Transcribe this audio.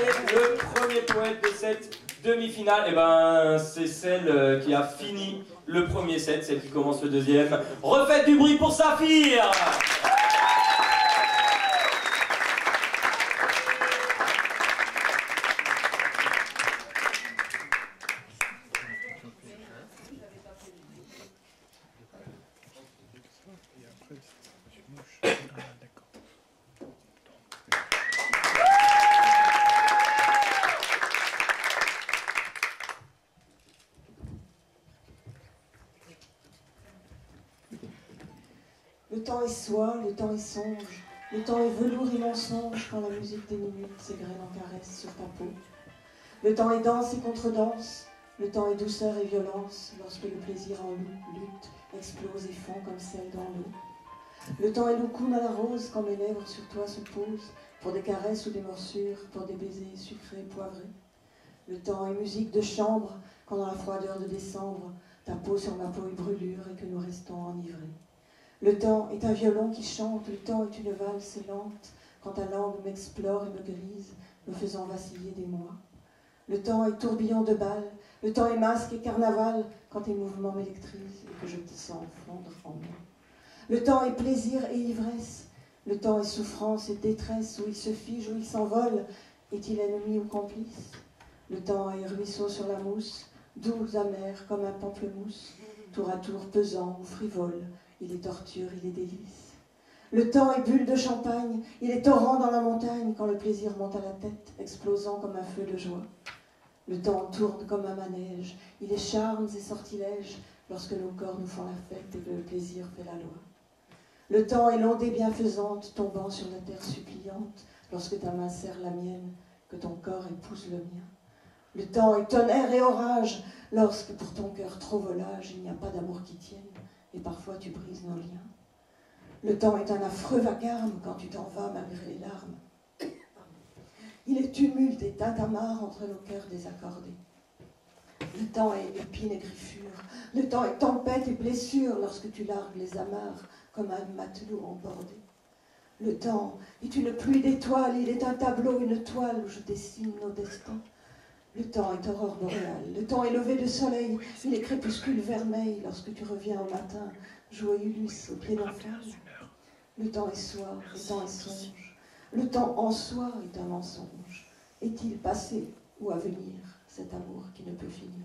Le premier poète de cette demi-finale, eh ben, c'est celle euh, qui a fini le premier set, celle qui commence le deuxième. Refaites du bruit pour Saphir Le temps est soie, le temps est songe, le temps est velours et mensonge quand la musique des minutes s'égrène en caresses sur ta peau. Le temps est danse et contre-danse, le temps est douceur et violence lorsque le plaisir en lutte, explose et fond comme celle dans l'eau. Le temps est loukoum à la rose quand mes lèvres sur toi se posent pour des caresses ou des morsures, pour des baisers sucrés poivrés. Le temps est musique de chambre quand dans la froideur de décembre ta peau sur ma peau est brûlure et que nous restons enivrés. Le temps est un violon qui chante, le temps est une valse lente, quand ta langue m'explore et me grise, me faisant vaciller des mois. Le temps est tourbillon de balles, le temps est masque et carnaval, quand tes mouvements m'électrisent et que je te sens fondre en moi. Le temps est plaisir et ivresse, le temps est souffrance et détresse, où il se fige, où il s'envole, est-il ennemi ou complice? Le temps est ruisseau sur la mousse, doux, amer comme un pamplemousse, tour à tour pesant ou frivole, il est torture, il est délice. Le temps est bulle de champagne, il est torrent dans la montagne quand le plaisir monte à la tête, explosant comme un feu de joie. Le temps tourne comme un manège, il est charmes et sortilèges lorsque nos corps nous font la fête et que le plaisir fait la loi. Le temps est l'ondée bienfaisante tombant sur la terre suppliante lorsque ta main serre la mienne, que ton corps épouse le mien. Le temps est tonnerre et orage lorsque pour ton cœur trop volage il n'y a pas d'amour qui tienne parfois tu brises nos liens. Le temps est un affreux vacarme quand tu t'en vas malgré les larmes. Il est tumulte et tintamarre entre nos cœurs désaccordés. Le temps est épine et griffure. Le temps est tempête et blessure lorsque tu largues les amarres comme un matelot embordé. Le temps est une pluie d'étoiles, il est un tableau, une toile où je dessine nos destins. Le temps est aurore boréale, le temps est levé de soleil, il est crépuscule vermeil lorsque tu reviens au matin, joyeux lys au pied d'enfer. Le temps est soir, le temps est songe, le temps en soi est un mensonge. Est-il passé ou à venir cet amour qui ne peut finir?